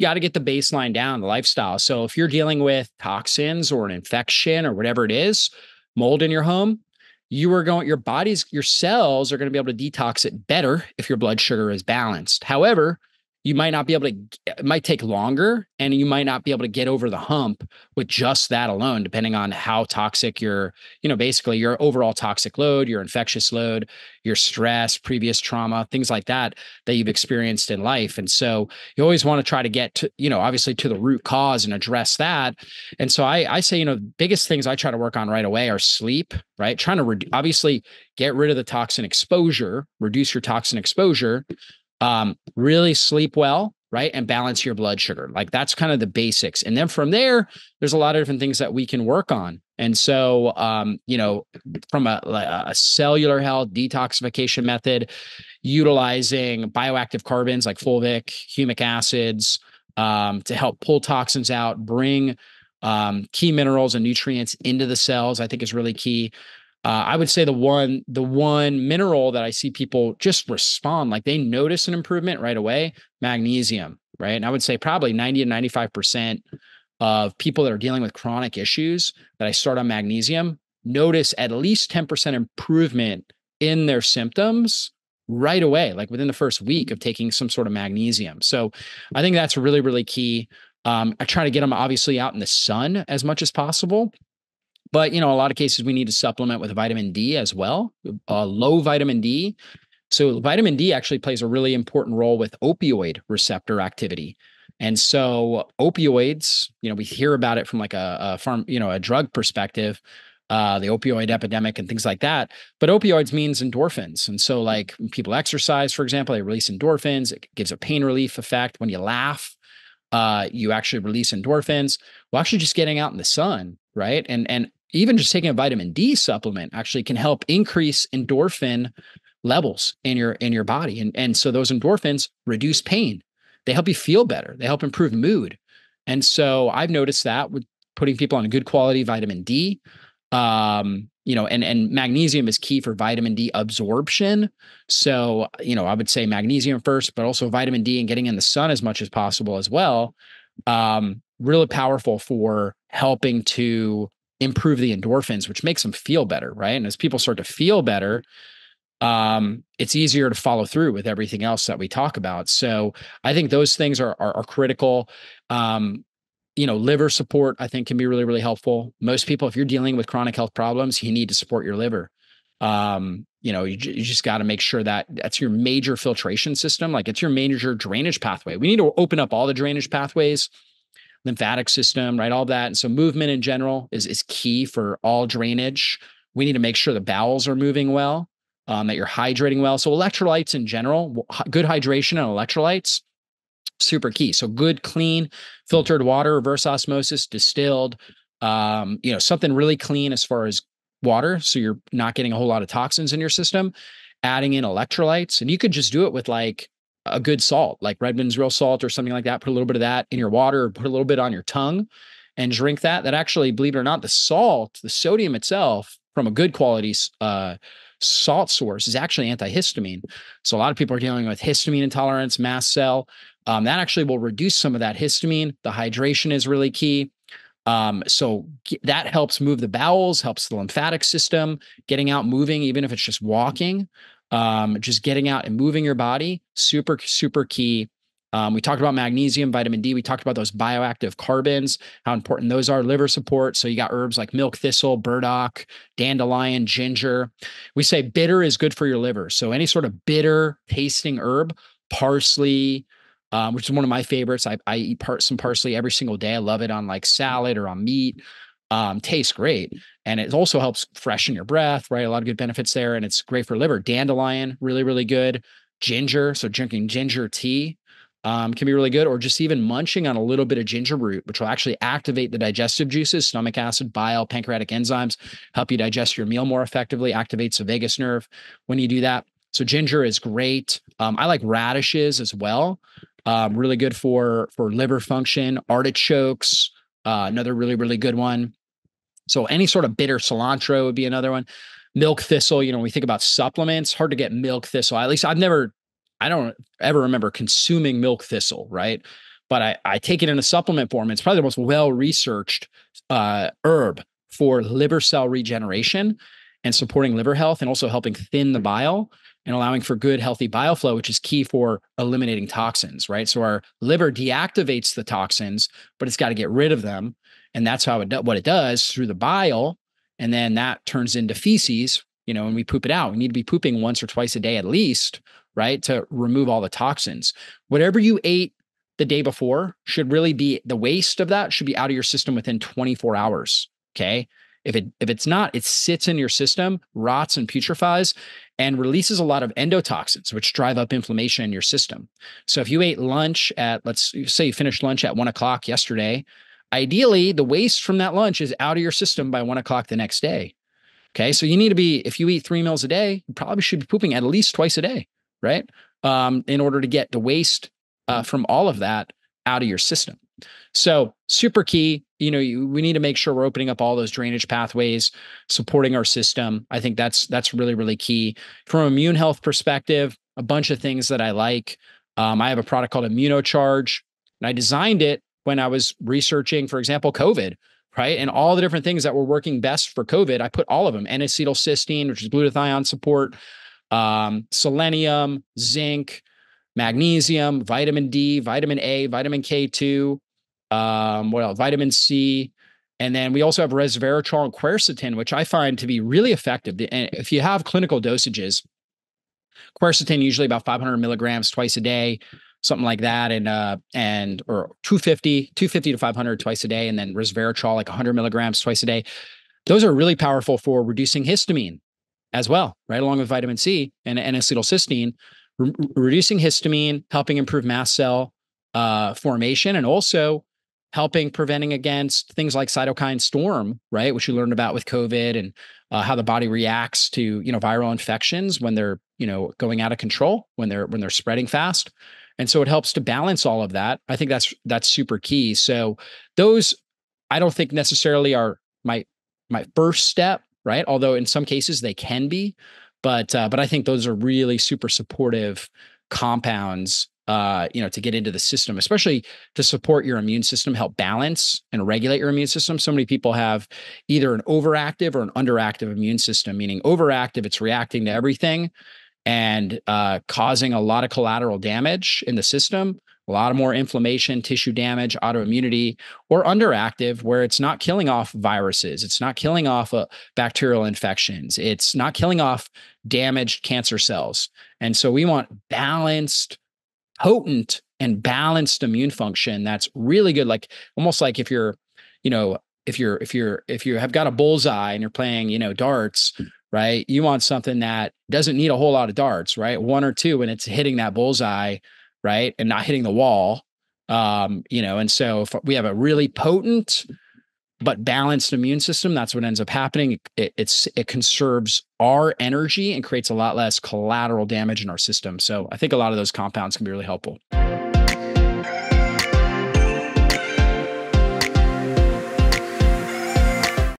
you got to get the baseline down, the lifestyle. So if you're dealing with toxins or an infection or whatever it is, mold in your home, you are going, your body's, your cells are going to be able to detox it better if your blood sugar is balanced. However, you might not be able to it might take longer and you might not be able to get over the hump with just that alone depending on how toxic your you know basically your overall toxic load your infectious load your stress previous trauma things like that that you've experienced in life. And so you always want to try to get to you know obviously to the root cause and address that. And so i i say you know biggest things i try to work on right away are sleep right? Trying to re- obviously get rid of the toxin exposure reduce your toxin exposure um, really sleep well, right? And balance your blood sugar. Like that's kind of the basics. And then from there, there's a lot of different things that we can work on. And so, um, you know, from a, a cellular health detoxification method, utilizing bioactive carbons like fulvic, humic acids um, to help pull toxins out, bring um, key minerals and nutrients into the cells, I think is really key. Uh, I would say the one the one mineral that I see people just respond like they notice an improvement right away, magnesium, right? And I would say probably 90 to 95% of people that are dealing with chronic issues that I start on magnesium notice at least 10% improvement in their symptoms right away, like within the first week of taking some sort of magnesium. So I think that's really, really key. Um, I try to get them obviously out in the sun as much as possible. But you know, a lot of cases we need to supplement with vitamin D as well. Uh, low vitamin D. So vitamin D actually plays a really important role with opioid receptor activity. And so opioids, you know, we hear about it from like a, a farm, you know, a drug perspective, uh, the opioid epidemic and things like that. But opioids means endorphins. And so like people exercise, for example, they release endorphins. It gives a pain relief effect. When you laugh, uh, you actually release endorphins. Well, actually just getting out in the sun, right? And and even just taking a vitamin D supplement actually can help increase endorphin levels in your in your body. And and so those endorphins reduce pain. They help you feel better. They help improve mood. And so i've noticed that with putting people on a good quality vitamin d um you know and and magnesium is key for vitamin d absorption. So you know i would say magnesium first but also vitamin d and getting in the sun as much as possible as well um really powerful for helping to improve the endorphins, which makes them feel better, right? And as people start to feel better, um, it's easier to follow through with everything else that we talk about. So I think those things are are, are critical. Um, you know, liver support I think can be really really helpful. Most people, if you're dealing with chronic health problems, you need to support your liver. Um, you know, you, you just got to make sure that that's your major filtration system, like it's your major drainage pathway. We need to open up all the drainage pathways lymphatic system, right? All that. And so movement in general is, is key for all drainage. We need to make sure the bowels are moving well, um, that you're hydrating well. So electrolytes in general, good hydration and electrolytes, super key. So good, clean, filtered water, reverse osmosis, distilled, um, you know, something really clean as far as water. So you're not getting a whole lot of toxins in your system, adding in electrolytes. And you could just do it with like a good salt, like Redmond's real salt or something like that. Put a little bit of that in your water, or put a little bit on your tongue and drink that. That actually, believe it or not, the salt, the sodium itself from a good quality uh, salt source is actually antihistamine. So a lot of people are dealing with histamine intolerance, mast cell. Um, that actually will reduce some of that histamine. The hydration is really key. Um, so that helps move the bowels, helps the lymphatic system, getting out, moving, even if it's just walking um, just getting out and moving your body, super, super key. Um, we talked about magnesium, vitamin D. We talked about those bioactive carbons, how important those are, liver support. So you got herbs like milk thistle, burdock, dandelion, ginger. We say bitter is good for your liver. So any sort of bitter tasting herb, parsley, um, which is one of my favorites. I, I eat par- some parsley every single day. I love it on like salad or on meat um, tastes great. And it also helps freshen your breath, right? A lot of good benefits there. And it's great for liver. Dandelion, really, really good. Ginger. So drinking ginger tea um, can be really good, or just even munching on a little bit of ginger root, which will actually activate the digestive juices, stomach acid, bile, pancreatic enzymes, help you digest your meal more effectively, activates the vagus nerve when you do that. So ginger is great. Um, I like radishes as well. Um, really good for for liver function. Artichokes, uh, another really really good one. So any sort of bitter cilantro would be another one. Milk thistle, you know, when we think about supplements, hard to get milk thistle. At least I've never, I don't ever remember consuming milk thistle, right? but I, I take it in a supplement form. It's probably the most well researched uh, herb for liver cell regeneration and supporting liver health and also helping thin the bile and allowing for good healthy bile flow which is key for eliminating toxins right so our liver deactivates the toxins but it's got to get rid of them and that's how it do- what it does through the bile and then that turns into feces you know and we poop it out. We need to be pooping once or twice a day at least right to remove all the toxins. Whatever you ate the day before should really be the waste of that should be out of your system within 24 hours okay? If it if it's not, it sits in your system, rots and putrefies, and releases a lot of endotoxins, which drive up inflammation in your system. So if you ate lunch at let's say you finished lunch at one o'clock yesterday, ideally the waste from that lunch is out of your system by one o'clock the next day. Okay, so you need to be if you eat three meals a day, you probably should be pooping at least twice a day, right? Um, in order to get the waste uh, from all of that out of your system. So super key. You know, you, we need to make sure we're opening up all those drainage pathways, supporting our system. I think that's that's really really key from immune health perspective. A bunch of things that I like. Um, I have a product called ImmunoCharge, and I designed it when I was researching, for example, COVID, right? And all the different things that were working best for COVID, I put all of them: N-acetylcysteine, which is glutathione support, um, selenium, zinc, magnesium, vitamin D, vitamin A, vitamin K2, um, what else? Vitamin C. And then we also have resveratrol and quercetin, which I find to be really effective. And if you have clinical dosages, quercetin usually about 500 milligrams twice a day, something like that, and uh, and or 250, 250 to 500 twice a day, and then resveratrol like 100 milligrams twice a day. Those are really powerful for reducing histamine as well, right along with vitamin C and N-acetylcysteine, re- reducing histamine, helping improve mast cell uh, formation, and also helping preventing against things like cytokine storm, right? Which you learned about with COVID and uh, how the body reacts to you know viral infections when they're you know going out of control when they're when they're spreading fast. And so it helps to balance all of that. I think that's that's super key. So those I don't think necessarily are my my first step, right? Although in some cases they can be, but uh, but I think those are really super supportive compounds uh, you know, to get into the system, especially to support your immune system, help balance and regulate your immune system. So many people have either an overactive or an underactive immune system, meaning overactive, it's reacting to everything and uh, causing a lot of collateral damage in the system, a lot of more inflammation, tissue damage, autoimmunity, or underactive, where it's not killing off viruses, it's not killing off uh, bacterial infections, it's not killing off damaged cancer cells. And so we want balanced, potent and balanced immune function that's really good like almost like if you're you know if you're if you're if you have got a bullseye and you're playing you know darts right? You want something that doesn't need a whole lot of darts right? One or two and it's hitting that bullseye right and not hitting the wall um you know and so if we have a really potent but balanced immune system that's what ends up happening. It, it's it conserves our energy and creates a lot less collateral damage in our system. So i think a lot of those compounds can be really helpful